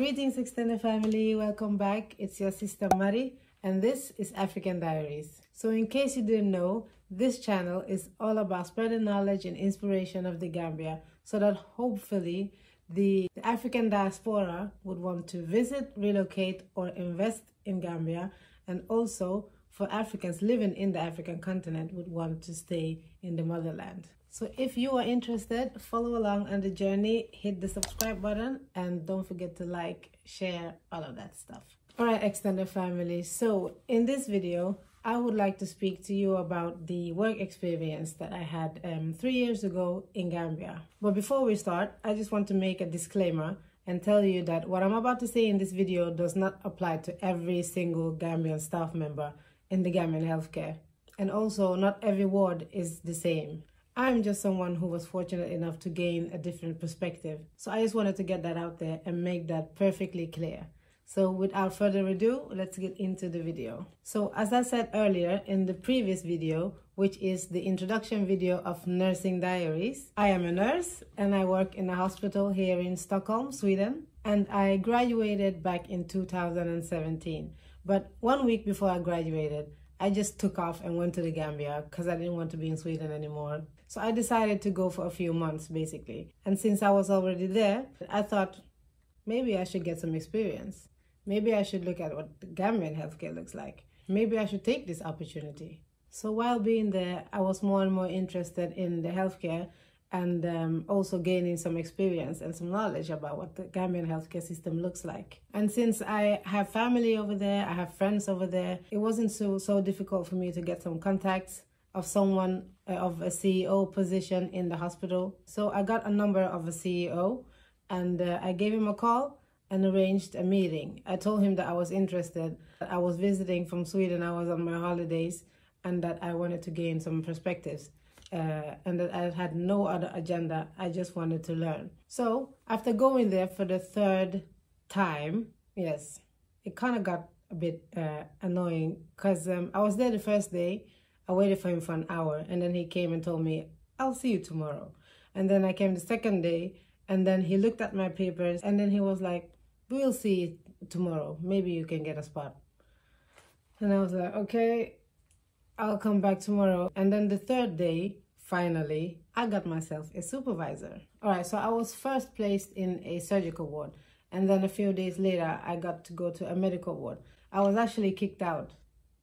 Greetings, extended family. Welcome back. It's your sister Mari, and this is African Diaries. So, in case you didn't know, this channel is all about spreading knowledge and inspiration of the Gambia so that hopefully the African diaspora would want to visit, relocate, or invest in Gambia, and also for Africans living in the African continent would want to stay in the motherland. So if you are interested, follow along on the journey, hit the subscribe button, and don't forget to like, share, all of that stuff. All right, extended family. So in this video, I would like to speak to you about the work experience that I had um, three years ago in Gambia. But before we start, I just want to make a disclaimer and tell you that what I'm about to say in this video does not apply to every single Gambian staff member in the Gambian healthcare. And also, not every ward is the same. I'm just someone who was fortunate enough to gain a different perspective. So I just wanted to get that out there and make that perfectly clear. So without further ado, let's get into the video. So as I said earlier in the previous video, which is the introduction video of Nursing Diaries, I am a nurse and I work in a hospital here in Stockholm, Sweden. And I graduated back in 2017. But one week before I graduated, I just took off and went to the Gambia because I didn't want to be in Sweden anymore. So I decided to go for a few months basically. And since I was already there, I thought maybe I should get some experience. Maybe I should look at what Gambian healthcare looks like. Maybe I should take this opportunity. So while being there, I was more and more interested in the healthcare and um, also gaining some experience and some knowledge about what the Gambian healthcare system looks like. And since I have family over there, I have friends over there, it wasn't so so difficult for me to get some contacts of someone uh, of a CEO position in the hospital. So I got a number of a CEO and uh, I gave him a call and arranged a meeting. I told him that I was interested. I was visiting from Sweden, I was on my holidays, and that I wanted to gain some perspectives. Uh, and that I had no other agenda. I just wanted to learn. So after going there for the third time, yes, it kind of got a bit uh, annoying because um, I was there the first day I waited for him for an hour and then he came and told me, I'll see you tomorrow. And then I came the second day and then he looked at my papers and then he was like, We'll see tomorrow. Maybe you can get a spot. And I was like, Okay, I'll come back tomorrow. And then the third day, finally, I got myself a supervisor. All right, so I was first placed in a surgical ward. And then a few days later, I got to go to a medical ward. I was actually kicked out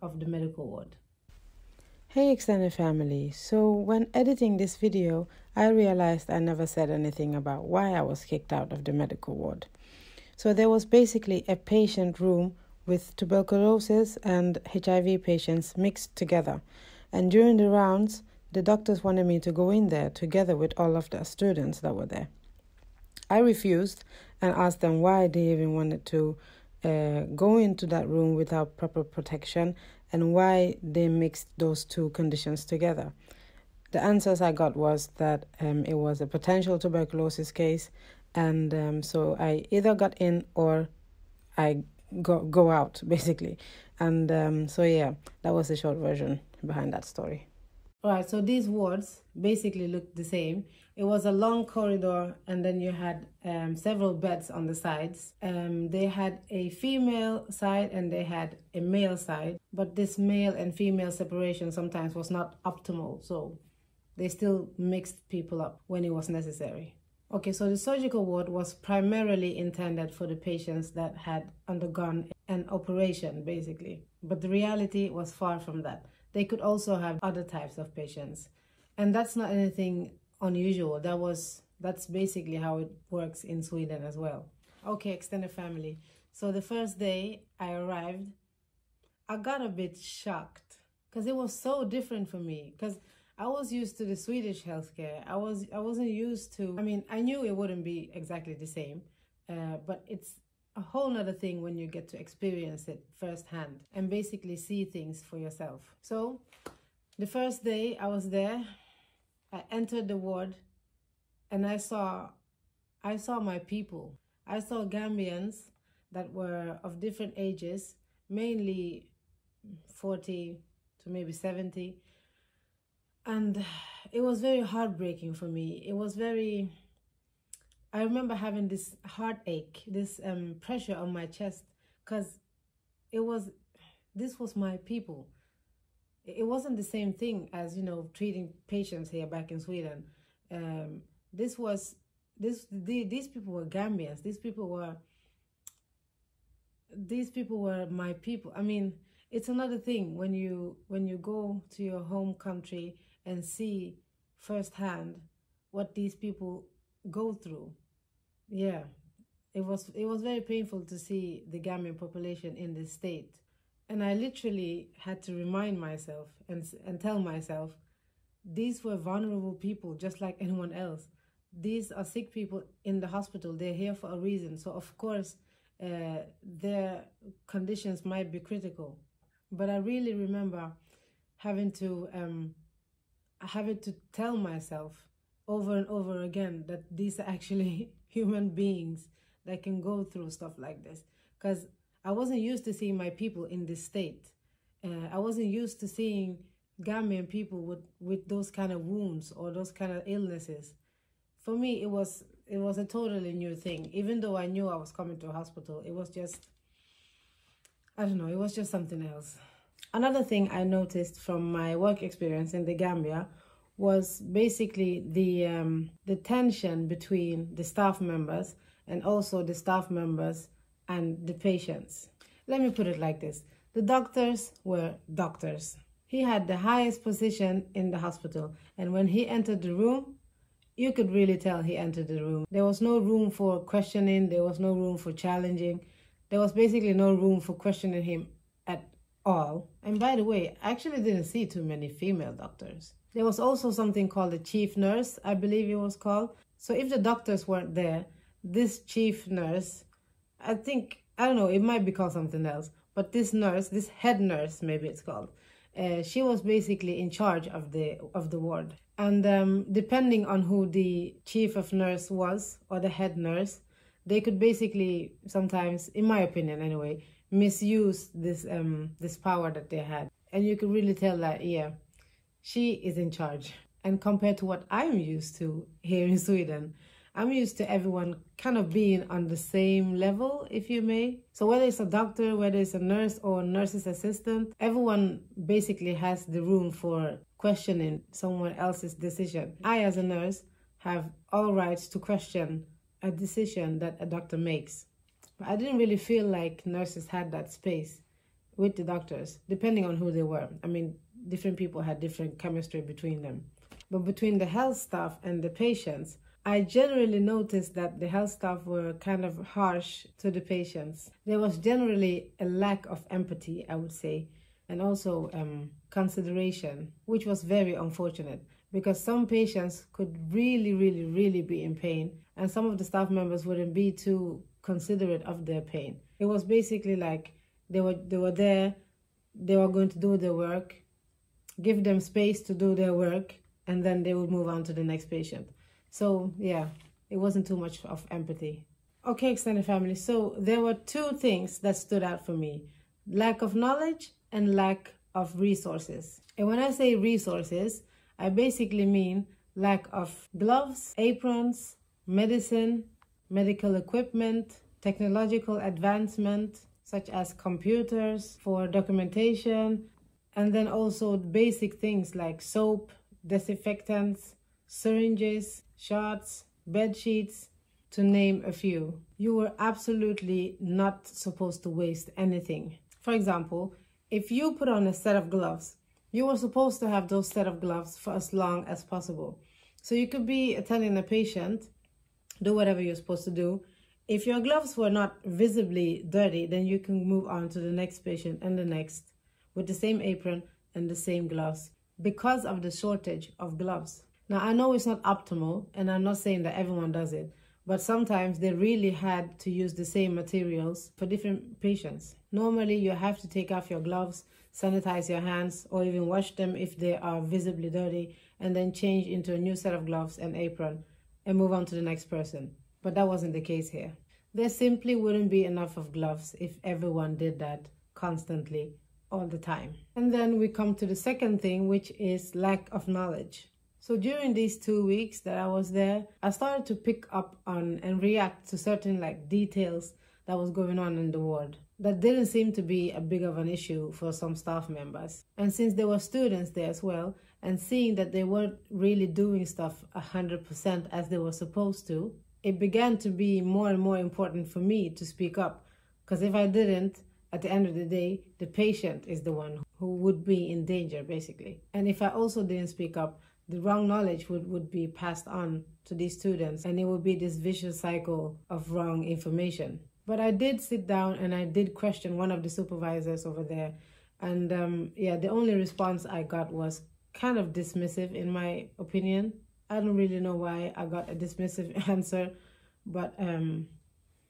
of the medical ward. Hey extended family, so when editing this video, I realized I never said anything about why I was kicked out of the medical ward. So there was basically a patient room with tuberculosis and HIV patients mixed together. And during the rounds, the doctors wanted me to go in there together with all of the students that were there. I refused and asked them why they even wanted to uh, go into that room without proper protection and why they mixed those two conditions together. The answers I got was that um, it was a potential tuberculosis case, and um, so I either got in or I go go out basically, and um, so yeah, that was the short version behind that story. Right, so these wards basically looked the same. It was a long corridor, and then you had um, several beds on the sides. Um, they had a female side and they had a male side, but this male and female separation sometimes was not optimal, so they still mixed people up when it was necessary. Okay, so the surgical ward was primarily intended for the patients that had undergone an operation, basically. But the reality was far from that. They could also have other types of patients. And that's not anything unusual. That was that's basically how it works in Sweden as well. Okay, extended family. So the first day I arrived, I got a bit shocked because it was so different for me because I was used to the Swedish healthcare. I was I wasn't used to. I mean, I knew it wouldn't be exactly the same, uh, but it's a whole nother thing when you get to experience it firsthand and basically see things for yourself. So, the first day I was there, I entered the ward and I saw I saw my people. I saw Gambians that were of different ages, mainly 40 to maybe 70. And it was very heartbreaking for me. It was very I remember having this heartache, this um, pressure on my chest, because it was, this was my people. It wasn't the same thing as you know treating patients here back in Sweden. Um, this was this the, these people were Gambians. These people were these people were my people. I mean, it's another thing when you when you go to your home country and see firsthand what these people go through. Yeah, it was it was very painful to see the Gambian population in this state, and I literally had to remind myself and and tell myself, these were vulnerable people just like anyone else. These are sick people in the hospital. They're here for a reason. So of course, uh, their conditions might be critical. But I really remember having to um, having to tell myself over and over again that these are actually human beings that can go through stuff like this. Because I wasn't used to seeing my people in this state. Uh, I wasn't used to seeing Gambian people with, with those kind of wounds or those kind of illnesses. For me, it was it was a totally new thing. Even though I knew I was coming to a hospital, it was just I don't know, it was just something else. Another thing I noticed from my work experience in the Gambia was basically the um, the tension between the staff members and also the staff members and the patients. Let me put it like this. The doctors were doctors. He had the highest position in the hospital and when he entered the room, you could really tell he entered the room. There was no room for questioning, there was no room for challenging. There was basically no room for questioning him at all. And by the way, I actually didn't see too many female doctors. There was also something called the chief nurse, I believe it was called. So if the doctors weren't there, this chief nurse, I think, I don't know, it might be called something else, but this nurse, this head nurse, maybe it's called, uh, she was basically in charge of the of the ward. And um, depending on who the chief of nurse was or the head nurse, they could basically sometimes, in my opinion anyway, misuse this um this power that they had. And you could really tell that yeah, she is in charge. And compared to what I'm used to here in Sweden, I'm used to everyone kind of being on the same level, if you may. So whether it's a doctor, whether it's a nurse or a nurse's assistant, everyone basically has the room for questioning someone else's decision. I, as a nurse, have all rights to question a decision that a doctor makes. But I didn't really feel like nurses had that space with the doctors, depending on who they were. I mean, different people had different chemistry between them. But between the health staff and the patients, I generally noticed that the health staff were kind of harsh to the patients. There was generally a lack of empathy, I would say, and also um, consideration, which was very unfortunate because some patients could really, really, really be in pain, and some of the staff members wouldn't be too considerate of their pain. It was basically like they were they were there, they were going to do their work, give them space to do their work, and then they would move on to the next patient. So yeah, it wasn't too much of empathy. Okay, extended family. So there were two things that stood out for me. Lack of knowledge and lack of resources. And when I say resources, I basically mean lack of gloves, aprons, medicine, medical equipment, technological advancement, such as computers for documentation, and then also basic things like soap, disinfectants, syringes, shots, bed sheets, to name a few. You were absolutely not supposed to waste anything. For example, if you put on a set of gloves, you were supposed to have those set of gloves for as long as possible. So you could be attending a patient, do whatever you're supposed to do. If your gloves were not visibly dirty, then you can move on to the next patient and the next with the same apron and the same gloves because of the shortage of gloves. Now, I know it's not optimal, and I'm not saying that everyone does it, but sometimes they really had to use the same materials for different patients. Normally, you have to take off your gloves, sanitize your hands, or even wash them if they are visibly dirty, and then change into a new set of gloves and apron and move on to the next person. But that wasn't the case here. There simply wouldn't be enough of gloves if everyone did that constantly all the time. And then we come to the second thing, which is lack of knowledge. So during these two weeks that I was there, I started to pick up on and react to certain like details that was going on in the ward. That didn't seem to be a big of an issue for some staff members. And since there were students there as well, and seeing that they weren't really doing stuff 100% as they were supposed to, it began to be more and more important for me to speak up. Because if I didn't, at the end of the day, the patient is the one who would be in danger, basically. And if I also didn't speak up, the wrong knowledge would, would be passed on to these students, and it would be this vicious cycle of wrong information. But I did sit down and I did question one of the supervisors over there. And um, yeah, the only response I got was kind of dismissive, in my opinion. I don't really know why I got a dismissive answer, but um,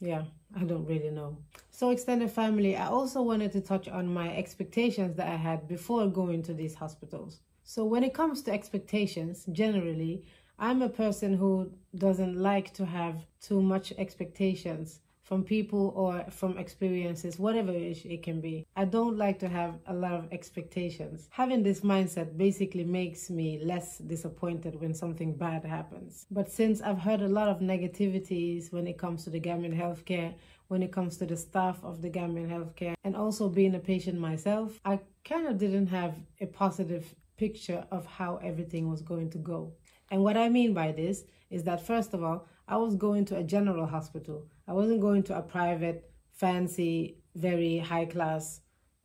yeah, I don't really know. So, extended family, I also wanted to touch on my expectations that I had before going to these hospitals. So, when it comes to expectations, generally, I'm a person who doesn't like to have too much expectations from people or from experiences, whatever it can be. I don't like to have a lot of expectations. Having this mindset basically makes me less disappointed when something bad happens. But since I've heard a lot of negativities when it comes to the Gambian healthcare, when it comes to the staff of the Gambian healthcare, and also being a patient myself, I kind of didn't have a positive picture of how everything was going to go. And what I mean by this is that, first of all, I was going to a general hospital. I wasn't going to a private, fancy, very high class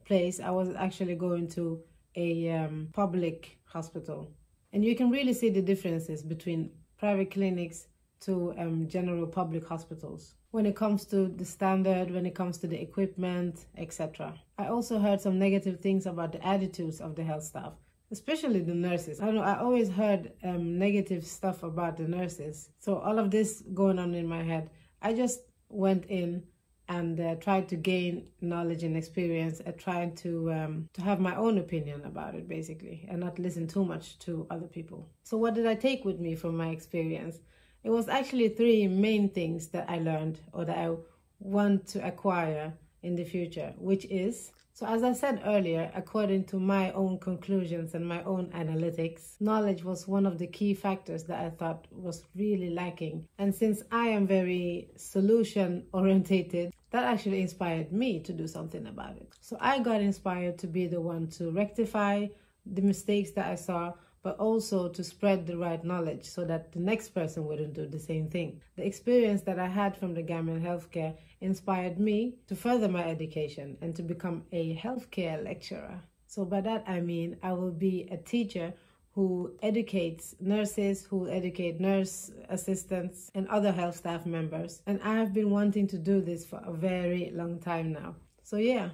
place. I was actually going to a um, public hospital. And you can really see the differences between private clinics to um, general public hospitals when it comes to the standard, when it comes to the equipment, etc. I also heard some negative things about the attitudes of the health staff especially the nurses. I know, I always heard um, negative stuff about the nurses. So all of this going on in my head, I just went in and uh, tried to gain knowledge and experience and trying to um, to have my own opinion about it basically and not listen too much to other people. So what did i take with me from my experience? It was actually three main things that i learned or that i want to acquire in the future which is so, as I said earlier, according to my own conclusions and my own analytics, knowledge was one of the key factors that I thought was really lacking. And since I am very solution orientated, that actually inspired me to do something about it. So, I got inspired to be the one to rectify the mistakes that I saw but also to spread the right knowledge so that the next person wouldn't do the same thing. The experience that I had from the Gambian healthcare inspired me to further my education and to become a healthcare lecturer. So, by that I mean I will be a teacher who educates nurses, who educate nurse assistants and other health staff members. And I have been wanting to do this for a very long time now. So, yeah,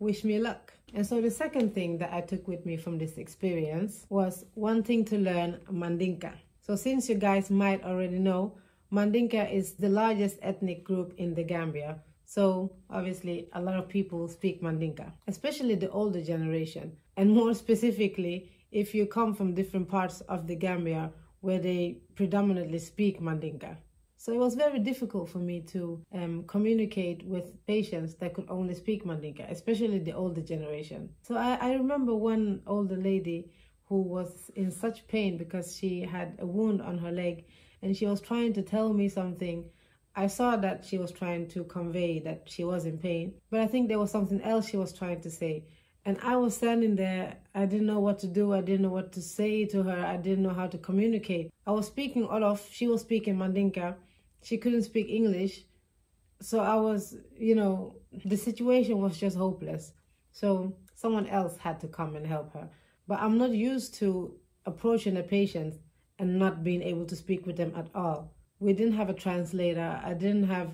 wish me luck. And so the second thing that I took with me from this experience was wanting to learn Mandinka. So since you guys might already know, Mandinka is the largest ethnic group in the Gambia. So obviously a lot of people speak Mandinka, especially the older generation. And more specifically, if you come from different parts of the Gambia where they predominantly speak Mandinka. So it was very difficult for me to um, communicate with patients that could only speak Mandinka, especially the older generation. So I, I remember one older lady who was in such pain because she had a wound on her leg and she was trying to tell me something. I saw that she was trying to convey that she was in pain, but I think there was something else she was trying to say. And I was standing there. I didn't know what to do. I didn't know what to say to her. I didn't know how to communicate. I was speaking Wolof. She was speaking Mandinka she couldn't speak English. So I was, you know, the situation was just hopeless. So someone else had to come and help her. But I'm not used to approaching a patient and not being able to speak with them at all. We didn't have a translator. I didn't have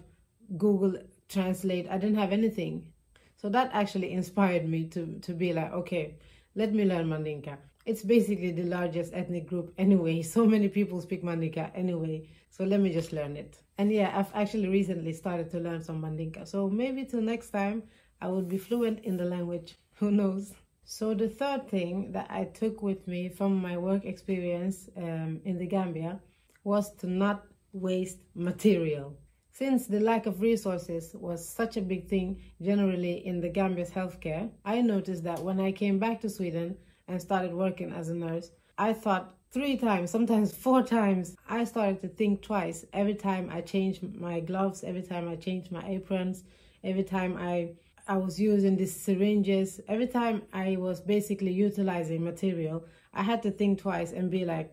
Google Translate. I didn't have anything. So that actually inspired me to, to be like, okay, let me learn Mandinka. It's basically the largest ethnic group anyway. So many people speak Mandinka anyway. So let me just learn it. And yeah, I've actually recently started to learn some Mandinka. So maybe till next time, I will be fluent in the language. Who knows? So the third thing that I took with me from my work experience um, in the Gambia was to not waste material. Since the lack of resources was such a big thing generally in the Gambia's healthcare, I noticed that when I came back to Sweden and started working as a nurse, I thought three times, sometimes four times, I started to think twice every time I changed my gloves, every time I changed my aprons, every time I I was using these syringes, every time I was basically utilizing material, I had to think twice and be like,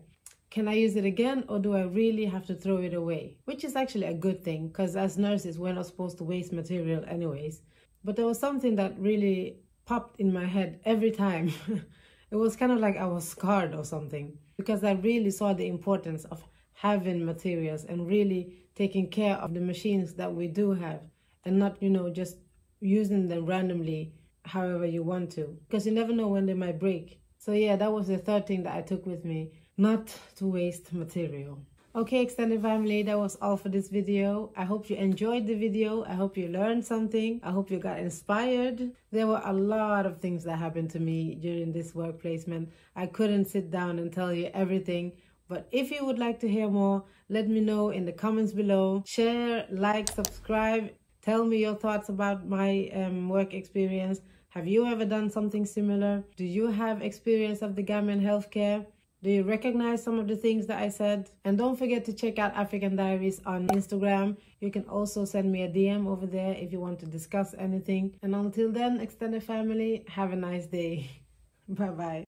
can I use it again or do I really have to throw it away? Which is actually a good thing because as nurses, we're not supposed to waste material anyways. But there was something that really popped in my head every time. it was kind of like I was scarred or something because I really saw the importance of having materials and really taking care of the machines that we do have and not, you know, just using them randomly however you want to because you never know when they might break. So yeah, that was the third thing that I took with me, not to waste material. Okay, extended family, that was all for this video. I hope you enjoyed the video. I hope you learned something. I hope you got inspired. There were a lot of things that happened to me during this work placement. I couldn't sit down and tell you everything. But if you would like to hear more, let me know in the comments below. Share, like, subscribe. Tell me your thoughts about my um, work experience. Have you ever done something similar? Do you have experience of the Gambian healthcare? Do you recognize some of the things that I said? And don't forget to check out African Diaries on Instagram. You can also send me a DM over there if you want to discuss anything. And until then, extended family, have a nice day. Bye bye.